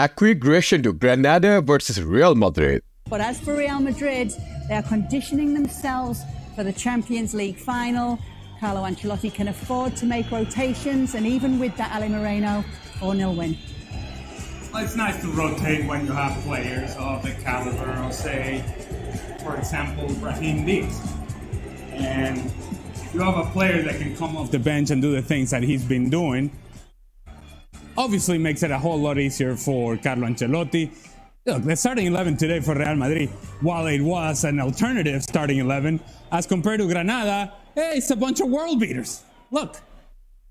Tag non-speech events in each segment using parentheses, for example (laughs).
A quick reaction to Granada versus Real Madrid. But as for Real Madrid, they are conditioning themselves for the Champions League final. Carlo Ancelotti can afford to make rotations, and even with that, Ale Moreno, 4 0 win. Well, it's nice to rotate when you have players of the caliber of, say, for example, Brahim Diaz. And you have a player that can come off the bench and do the things that he's been doing. Obviously, makes it a whole lot easier for Carlo Ancelotti. Look, the starting 11 today for Real Madrid, while it was an alternative starting 11, as compared to Granada, hey, it's a bunch of world beaters. Look,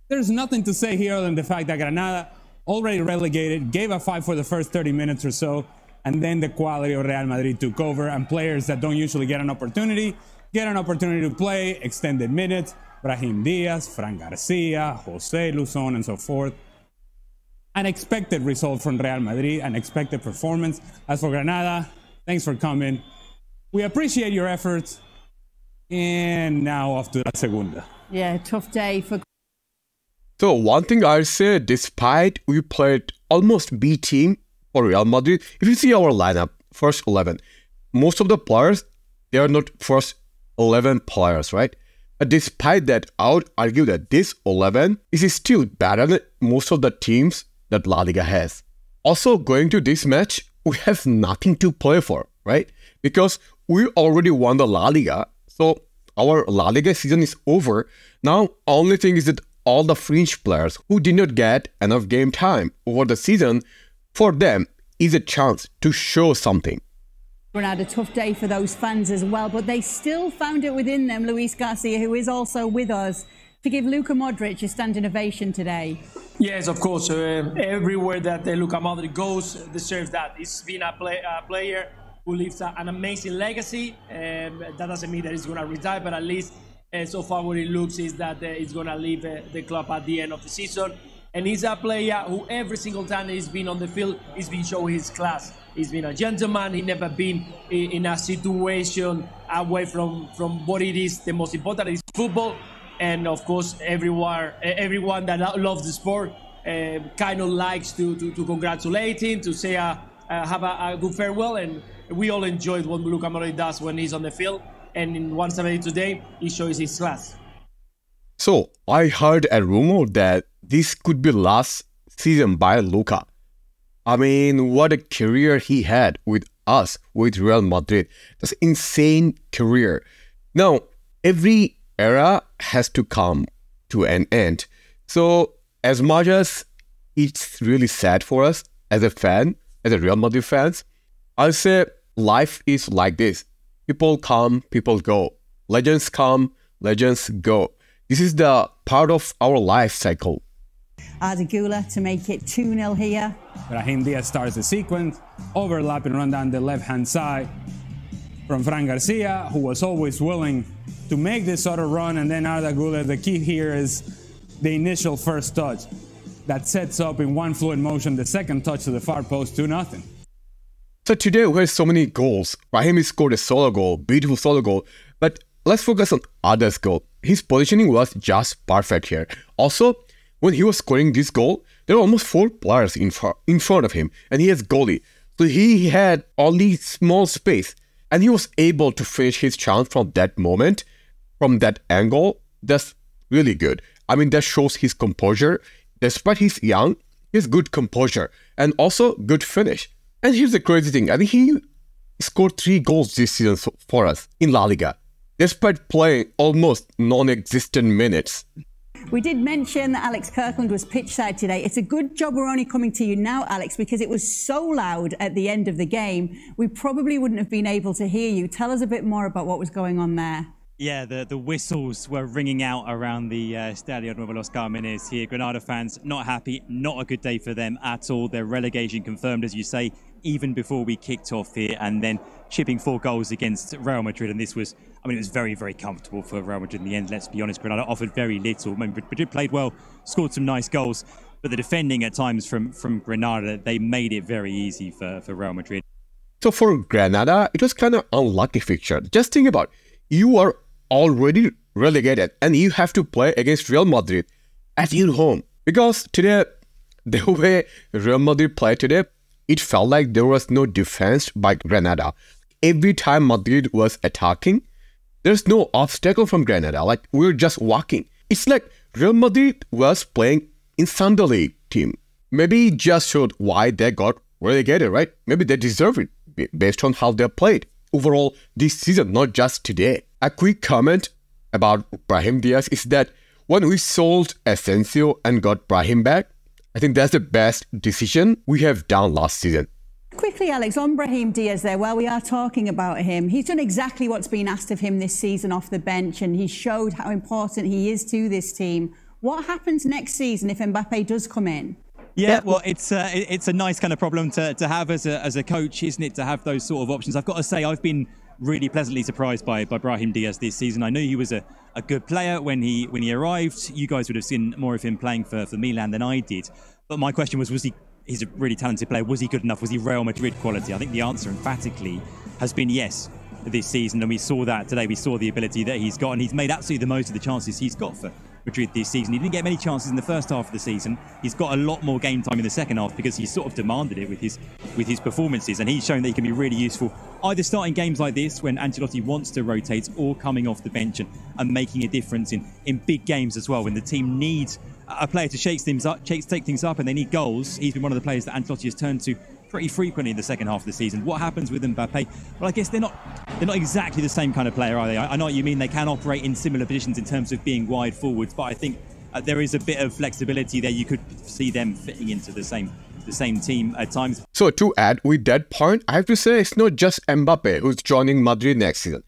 there's nothing to say here than the fact that Granada already relegated, gave a fight for the first 30 minutes or so, and then the quality of Real Madrid took over, and players that don't usually get an opportunity get an opportunity to play extended minutes. Brahim Diaz, Fran Garcia, Jose Luzon, and so forth. An expected result from Real Madrid, an expected performance. As for Granada, thanks for coming. We appreciate your efforts. And now off to La Segunda. Yeah, tough day for. So one thing I'll say, despite we played almost B team for Real Madrid, if you see our lineup, first 11, most of the players, they are not first 11 players, right? But despite that, I would argue that this 11 is still better than most of the teams that La Liga has. Also, going to this match, we have nothing to play for, right? Because we already won the La Liga, so our La Liga season is over. Now, only thing is that all the fringe players who did not get enough game time over the season, for them is a chance to show something. We had a tough day for those fans as well, but they still found it within them, Luis Garcia, who is also with us, to give Luka Modric a standing ovation today. Yes, of course. Uh, everywhere that uh, Luka Modric goes deserves that. He's been a, play, a player who leaves an amazing legacy. Um, that doesn't mean that he's going to retire, but at least uh, so far what it looks is that uh, he's going to leave uh, the club at the end of the season. And he's a player who every single time he's been on the field, he's been showing his class. He's been a gentleman. He never been in, in a situation away from, from what it is. The most important is football. And of course, everyone, everyone that loves the sport uh, kind of likes to, to, to, congratulate him, to say uh, uh, have a, a, good farewell. And we all enjoyed what Luka Modric does when he's on the field. And in 170 today, he shows his class. So I heard a rumor that this could be last season by Luca I mean, what a career he had with us, with Real Madrid. That's insane career. Now, every era has to come to an end. So, as much as it's really sad for us as a fan, as a Real Madrid fans, I'll say life is like this. People come, people go. Legends come, legends go. This is the part of our life cycle. Arda Güler to make it 2 0 here. Brahim Diaz starts the sequence, overlapping run down the left hand side from Fran Garcia, who was always willing to make this of run. And then Arda Güler, the key here is the initial first touch that sets up in one fluid motion the second touch to the far post 2 0. So today we had so many goals. Brahim scored a solo goal, beautiful solo goal. But let's focus on Arda's goal. His positioning was just perfect here. Also, when he was scoring this goal, there were almost four players in, in front of him, and he has goalie. So he had only small space, and he was able to finish his chance from that moment, from that angle. That's really good. I mean, that shows his composure. Despite he's young, he has good composure and also good finish. And here's the crazy thing: I think he scored three goals this season for us in La Liga, despite playing almost non-existent minutes. We did mention that Alex Kirkland was pitch side today. It's a good job we're only coming to you now, Alex, because it was so loud at the end of the game. We probably wouldn't have been able to hear you. Tell us a bit more about what was going on there. Yeah, the, the whistles were ringing out around the uh, Stadio Nuevo Los Carmenes here. Granada fans not happy, not a good day for them at all. Their relegation confirmed, as you say, even before we kicked off here, and then chipping four goals against Real Madrid. And this was I mean, it was very, very comfortable for Real Madrid in the end. Let's be honest, Granada offered very little. I mean, Madrid played well, scored some nice goals, but the defending at times from from Granada, they made it very easy for, for Real Madrid. So for Granada, it was kind of unlucky fixture. Just think about you are already relegated and you have to play against Real Madrid at your home because today (laughs) the way Real Madrid played today, it felt like there was no defense by Granada. Every time Madrid was attacking, there's no obstacle from Granada. Like we are just walking. It's like Real Madrid was playing in Sunday League team. Maybe it just showed why they got relegated, right? Maybe they deserve it based on how they played overall this season, not just today. A quick comment about Brahim Diaz is that when we sold Asensio and got Brahim back, I think that's the best decision we have done last season. Quickly, Alex, on Brahim Diaz there, while we are talking about him, he's done exactly what's been asked of him this season off the bench and he showed how important he is to this team. What happens next season if Mbappe does come in? Yeah, well, it's uh, it's a nice kind of problem to, to have as a, as a coach, isn't it? To have those sort of options. I've got to say, I've been really pleasantly surprised by, by Brahim Diaz this season. I knew he was a, a good player when he when he arrived. You guys would have seen more of him playing for, for Milan than I did. But my question was, was he he's a really talented player. Was he good enough? Was he Real Madrid quality? I think the answer emphatically has been yes this season. And we saw that today. We saw the ability that he's got, and he's made absolutely the most of the chances he's got for Madrid this season. He didn't get many chances in the first half of the season. He's got a lot more game time in the second half because he's sort of demanded it with his with his performances, and he's shown that he can be really useful either starting games like this when Ancelotti wants to rotate, or coming off the bench and, and making a difference in in big games as well when the team needs a player to shake things up, shake, take things up, and they need goals. He's been one of the players that Ancelotti has turned to pretty frequently in the second half of the season. What happens with Mbappe? Well, I guess they're not they're not exactly the same kind of player, are they? I, I know what you mean. They can operate in similar positions in terms of being wide forwards, but I think uh, there is a bit of flexibility there. You could see them fitting into the same the same team at times. So to add with that point, I have to say it's not just Mbappe who's joining Madrid next season.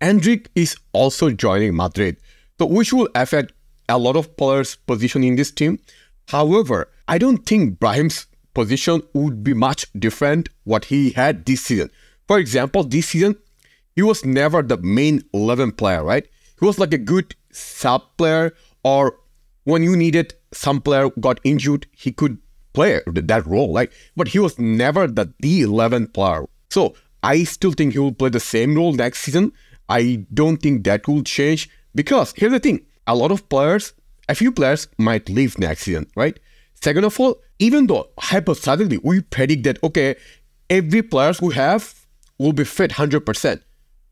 Endrick is also joining Madrid, so which will affect a lot of players' position in this team. However, I don't think Brahim's position would be much different what he had this season. For example, this season, he was never the main 11 player, right? He was like a good sub player or when you needed some player got injured, he could play that role, right? But he was never the, the 11 player. So I still think he will play the same role next season. I don't think that will change because here's the thing. A lot of players, a few players might leave next season, right? Second of all, even though hypothetically we predict that, okay, every players we have will be fit 100%,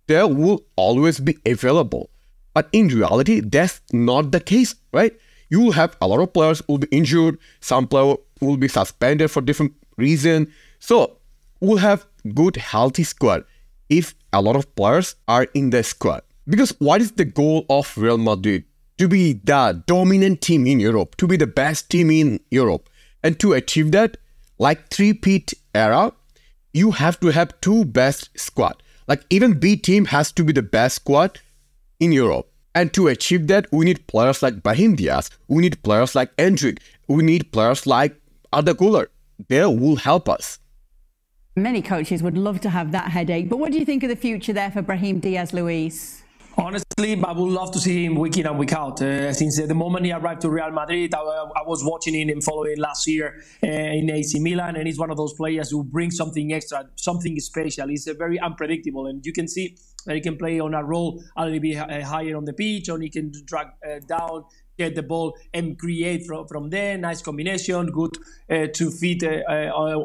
they will always be available. But in reality, that's not the case, right? You will have a lot of players will be injured, some player will be suspended for different reason. So we'll have good healthy squad if a lot of players are in the squad. Because what is the goal of Real Madrid? To be the dominant team in Europe, to be the best team in Europe. And to achieve that, like 3-peat era, you have to have two best squad. Like even B team has to be the best squad in Europe. And to achieve that, we need players like Brahim Diaz, we need players like Endrick, we need players like Arda Güler. They will help us. Many coaches would love to have that headache. But what do you think of the future there for Brahim Diaz, Luis? Honestly, I would love to see him week in and week out. Uh, since uh, the moment he arrived to Real Madrid, I, I was watching him and following last year uh, in AC Milan, and he's one of those players who brings something extra, something special. He's uh, very unpredictable, and you can see that he can play on a role a little bit uh, higher on the pitch, or he can drag uh, down get the ball and create from, from there. Nice combination, good to fit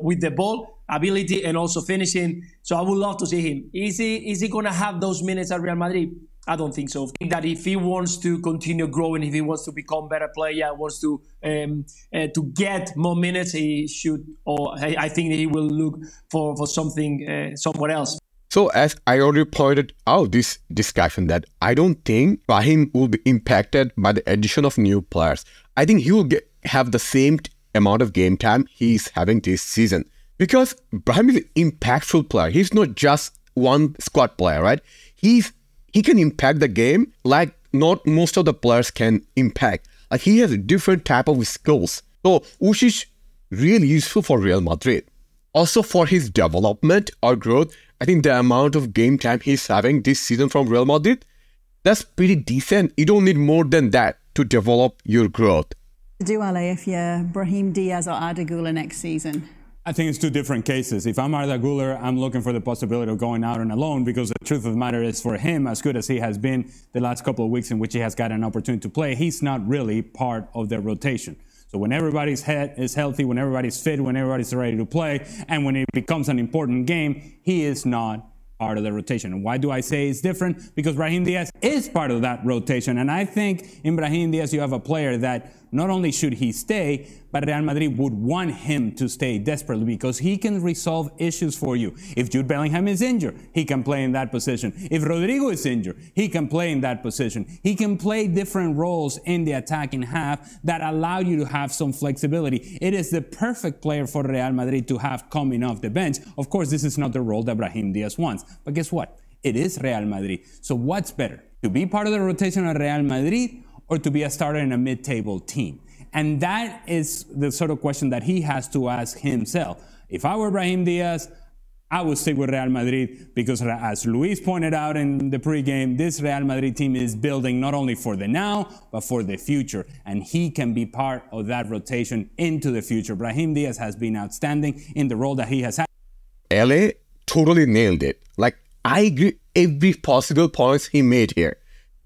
with the ball ability and also finishing. So I would love to see him. Is he is he gonna have those minutes at Real Madrid? I don't think so. I think that if he wants to continue growing, if he wants to become better player, wants to um, uh, to get more minutes, he should. Or I think he will look for for something uh, somewhere else. So as I already pointed out this discussion that I don't think Brahim will be impacted by the addition of new players. I think he will get, have the same amount of game time he's having this season because Brahim is an impactful player. He's not just one squad player, right? He's he can impact the game like not most of the players can impact. Like he has a different type of skills. So is really useful for Real Madrid. Also for his development or growth, I think the amount of game time he's having this season from Real Madrid, that's pretty decent. You don't need more than that to develop your growth. Do Ale if you're Brahim Diaz or Güler next season? I think it's two different cases. If I'm Arda Güler, I'm looking for the possibility of going out on a loan because the truth of the matter is for him, as good as he has been the last couple of weeks in which he has got an opportunity to play, he's not really part of the rotation. So when everybody's head is healthy, when everybody's fit, when everybody's ready to play, and when it becomes an important game, he is not part of the rotation. And why do I say it's different? Because Brahim Diaz is part of that rotation. And I think in Brahim Diaz, you have a player that not only should he stay, but Real Madrid would want him to stay desperately because he can resolve issues for you. If Jude Bellingham is injured, he can play in that position. If Rodrigo is injured, he can play in that position. He can play different roles in the attacking half that allow you to have some flexibility. It is the perfect player for Real Madrid to have coming off the bench. Of course, this is not the role that Brahim Diaz wants. But guess what? It is Real Madrid. So what's better? To be part of the rotation of Real Madrid or to be a starter in a mid-table team? And that is the sort of question that he has to ask himself. If I were Brahim Diaz, I would stick with Real Madrid because, as Luis pointed out in the pregame, this Real Madrid team is building not only for the now, but for the future. And he can be part of that rotation into the future. Brahim Diaz has been outstanding in the role that he has had. Ale totally nailed it. Like, I agree every possible points he made here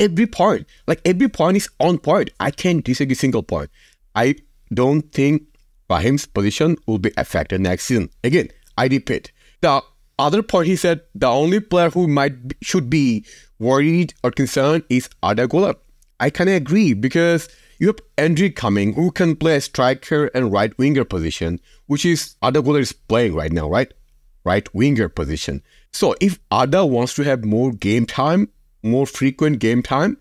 every point. Like every point is on point. I can't disagree single point. I don't think Brahim's position will be affected next season. Again, I repeat. The other point he said the only player who might be, should be worried or concerned is Arda Güler. I kind of agree because you have Endrick coming who can play a striker and right winger position, which is Arda Güler is playing right now, right? Right winger position. So if Arda wants to have more game time, more frequent game time,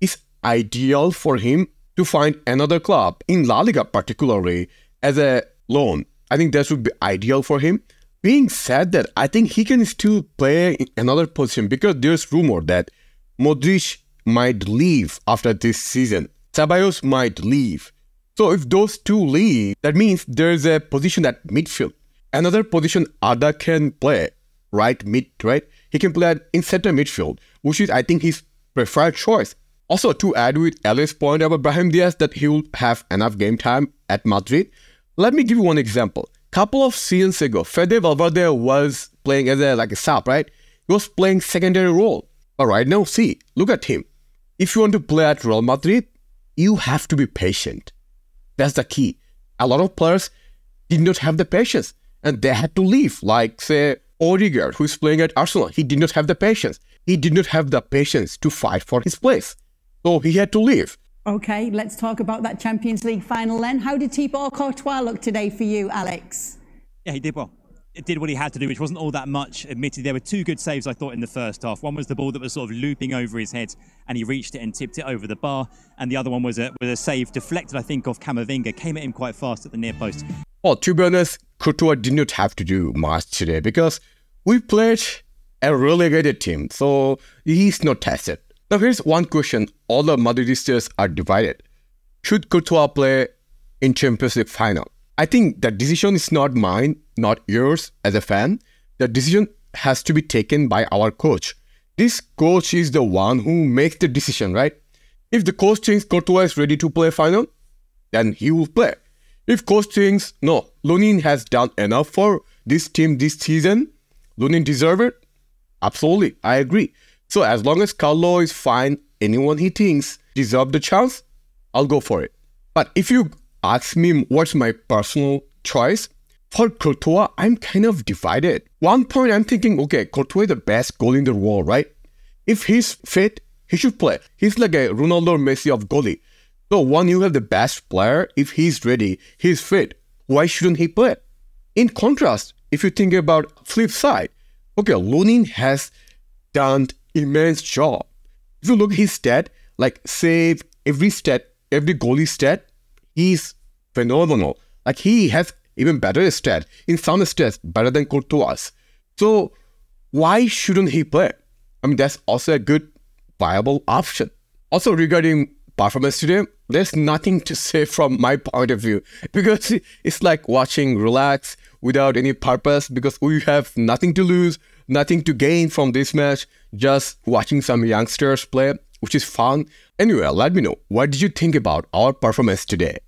it's ideal for him to find another club in La Liga, particularly as a loan. I think that would be ideal for him. Being said that, I think he can still play in another position because there's rumor that Modric might leave after this season. Ceballos might leave. So if those two leave, that means there's a position at midfield. Another position Arda can play, right mid, right? He can play in center midfield, which is I think his preferred choice. Also, to add with Ellis' point about Brahim Diaz that he will have enough game time at Madrid, let me give you one example. Couple of seasons ago, Fede Valverde was playing as a like a sub, right? He was playing secondary role. But right now, see, look at him. If you want to play at Real Madrid, you have to be patient. That's the key. A lot of players did not have the patience and they had to leave, like say Odegaard, who is playing at Arsenal. He did not have the patience. He did not have the patience to fight for his place. So he had to leave. Okay, let's talk about that Champions League final then. How did Thibaut Courtois look today for you, Alex? Yeah, he did well. It did what he had to do, which wasn't all that much. Admittedly, there were two good saves, I thought, in the first half. One was the ball that was sort of looping over his head, and he reached it and tipped it over the bar. And the other one was a, was a save deflected, I think, off Camavinga. Came at him quite fast at the near post. Well, to be honest, Courtois did not have to do much today because we played a relegated team, so he's not tested. Now, here's one question all the Madridistas are divided. Should Courtois play in Champions League final? I think the decision is not mine, not yours as a fan. The decision has to be taken by our coach. This coach is the one who makes the decision, right? If the coach thinks Courtois is ready to play final, then he will play. If coach thinks, no, Lunin has done enough for this team this season, Lunin deserve it, absolutely, I agree. So as long as Carlo is fine, anyone he thinks deserve the chance, I'll go for it. But if you ask me what's my personal choice, for Courtois, I'm kind of divided. One point I'm thinking, okay, Courtois is the best goalie in the world, right? If he's fit, he should play. He's like a Ronaldo Messi of goalie. So when you have the best player, if he's ready, he's fit, why shouldn't he play? In contrast, if you think about flip side, okay, Lunin has done immense job. If you look at his stat, like save, every stat, every goalie stat, he's phenomenal. Like he has even better stat, in some stats, better than Courtois. So why shouldn't he play? I mean, that's also a good, viable option. Also, regarding performance today, there's nothing to say from my point of view (laughs) because it's like watching relax without any purpose because we have nothing to lose, nothing to gain from this match, just watching some youngsters play, which is fun. Anyway, let me know what did you think about our performance today?